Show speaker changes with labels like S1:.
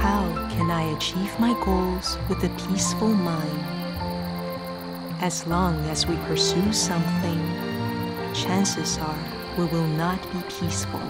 S1: How can I achieve my goals with a peaceful mind? As long as we pursue something, chances are we will not be peaceful.